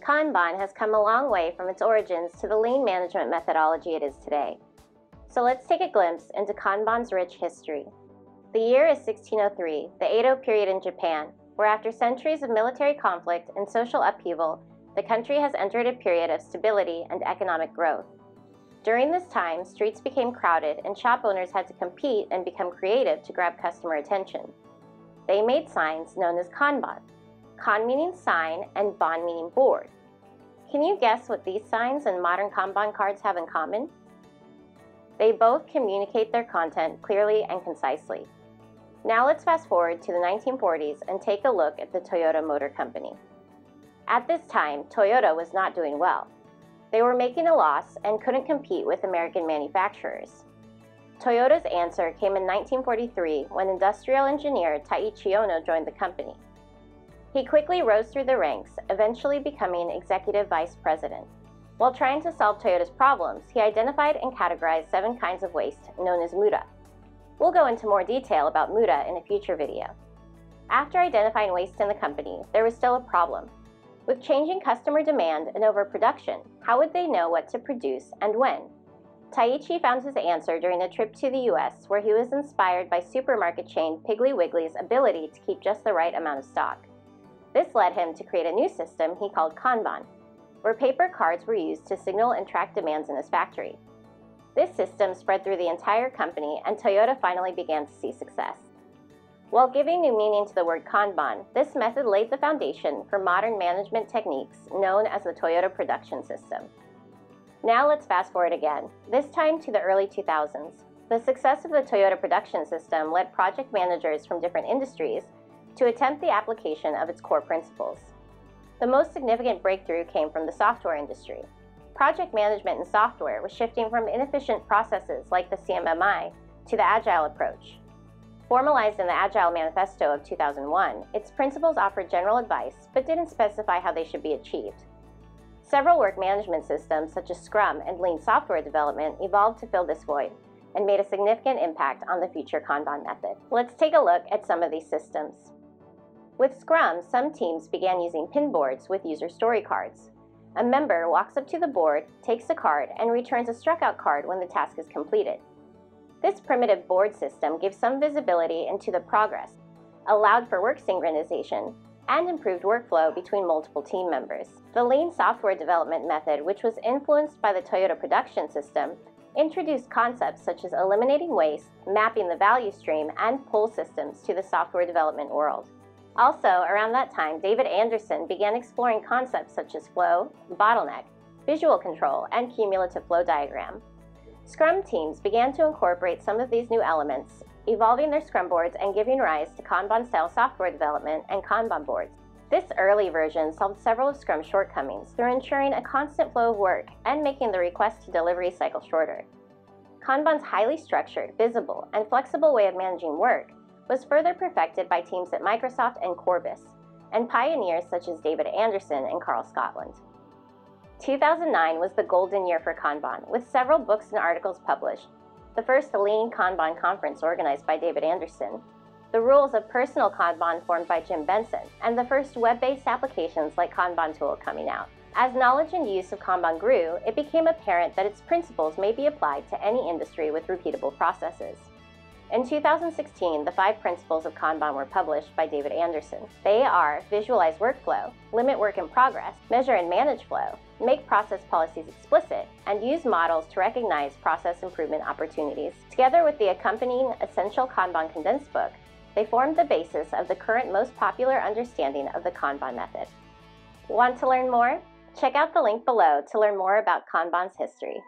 Kanban has come a long way from its origins to the lean management methodology it is today. So let's take a glimpse into Kanban's rich history. The year is 1603, the Edo period in Japan, where after centuries of military conflict and social upheaval, the country has entered a period of stability and economic growth. During this time, streets became crowded and shop owners had to compete and become creative to grab customer attention. They made signs known as Kanban, Kan meaning sign and Ban meaning board. Can you guess what these signs and modern Kanban cards have in common? They both communicate their content clearly and concisely. Now let's fast forward to the 1940s and take a look at the Toyota Motor Company. At this time, Toyota was not doing well. They were making a loss and couldn't compete with American manufacturers. Toyota's answer came in 1943 when industrial engineer Taiichi Ohno joined the company. He quickly rose through the ranks, eventually becoming executive vice president. While trying to solve Toyota's problems, he identified and categorized seven kinds of waste known as muda. We'll go into more detail about muda in a future video. After identifying waste in the company, there was still a problem. With changing customer demand and overproduction, how would they know what to produce and when? Taiichi found his answer during a trip to the US where he was inspired by supermarket chain Piggly Wiggly's ability to keep just the right amount of stock. This led him to create a new system he called Kanban, where paper cards were used to signal and track demands in his factory. This system spread through the entire company and Toyota finally began to see success. While giving new meaning to the word Kanban, this method laid the foundation for modern management techniques known as the Toyota Production System. Now let's fast forward again, this time to the early 2000s. The success of the Toyota Production System led project managers from different industries to attempt the application of its core principles. The most significant breakthrough came from the software industry. Project management in software was shifting from inefficient processes like the CMMI to the Agile approach. Formalized in the Agile Manifesto of 2001, its principles offered general advice but didn't specify how they should be achieved. Several work management systems, such as Scrum and Lean software development, evolved to fill this void and made a significant impact on the future Kanban method. Let's take a look at some of these systems. With Scrum, some teams began using pin boards with user story cards. A member walks up to the board, takes a card, and returns a struck out card when the task is completed. This primitive board system gives some visibility into the progress, allowed for work synchronization, and improved workflow between multiple team members. The lean software development method, which was influenced by the Toyota production system, introduced concepts such as eliminating waste, mapping the value stream, and pull systems to the software development world. Also, around that time, David Anderson began exploring concepts such as flow, bottleneck, visual control, and cumulative flow diagram. Scrum teams began to incorporate some of these new elements, evolving their Scrum boards and giving rise to Kanban-style software development and Kanban boards. This early version solved several of Scrum's shortcomings through ensuring a constant flow of work and making the request to delivery cycle shorter. Kanban's highly structured, visible, and flexible way of managing work was further perfected by teams at Microsoft and Corbis, and pioneers such as David Anderson and Karl Scotland. 2009 was the golden year for Kanban, with several books and articles published. The first Lean Kanban conference organized by David Anderson, the rules of personal Kanban formed by Jim Benson, and the first web-based applications like Kanban Tool coming out. As knowledge and use of Kanban grew, it became apparent that its principles may be applied to any industry with repeatable processes. In 2016, the five principles of Kanban were published by David Anderson. They are visualize workflow, limit work in progress, measure and manage flow, make process policies explicit, and use models to recognize process improvement opportunities. Together with the accompanying Essential Kanban Condensed book, they formed the basis of the current most popular understanding of the Kanban method. Want to learn more? Check out the link below to learn more about Kanban's history.